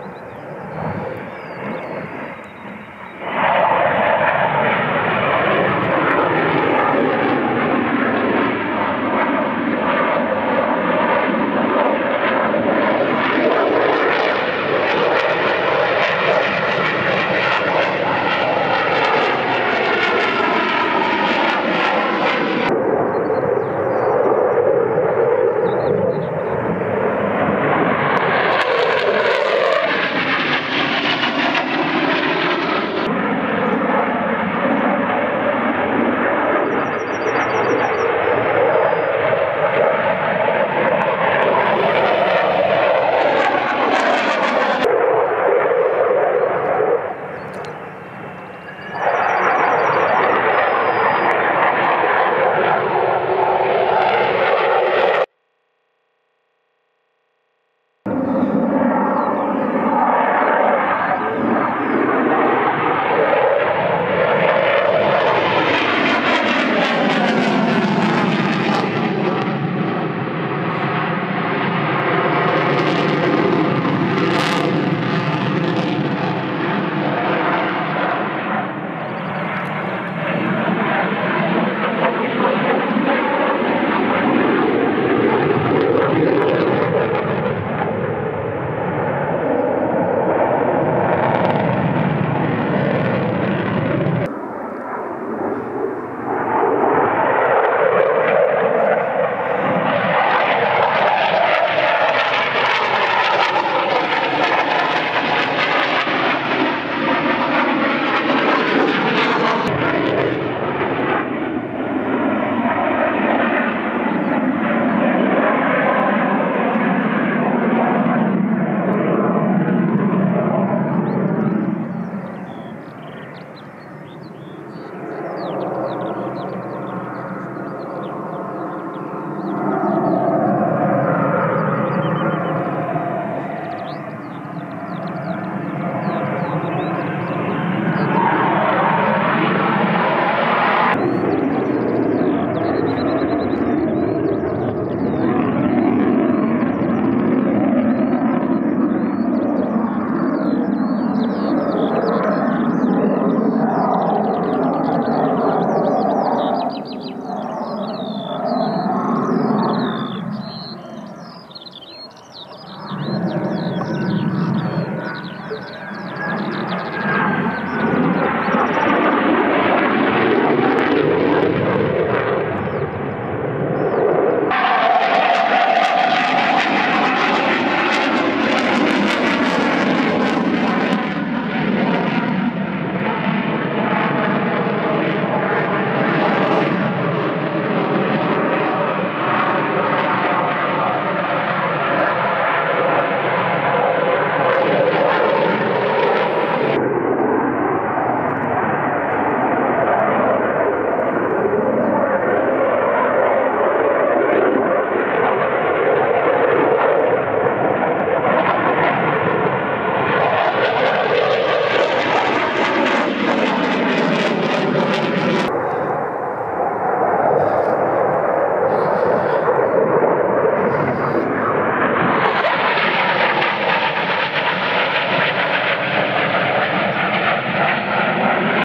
you